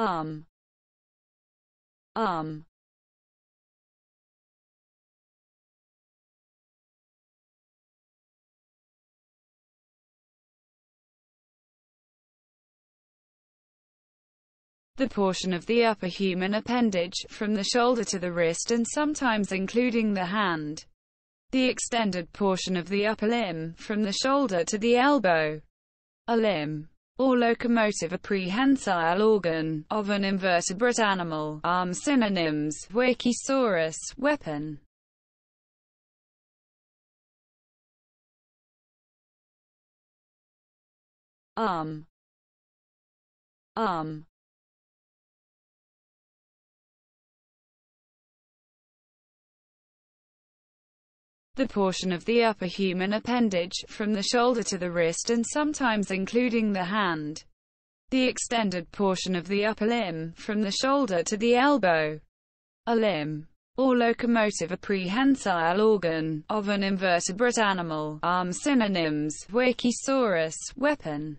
arm arm the portion of the upper human appendage, from the shoulder to the wrist and sometimes including the hand. The extended portion of the upper limb, from the shoulder to the elbow. A limb or locomotive a prehensile organ, of an invertebrate animal. Arm synonyms, Wikisaurus, weapon. Arm Arm the portion of the upper human appendage, from the shoulder to the wrist and sometimes including the hand. The extended portion of the upper limb, from the shoulder to the elbow. A limb or locomotive a prehensile organ, of an invertebrate animal. Arm synonyms, Wikisaurus, weapon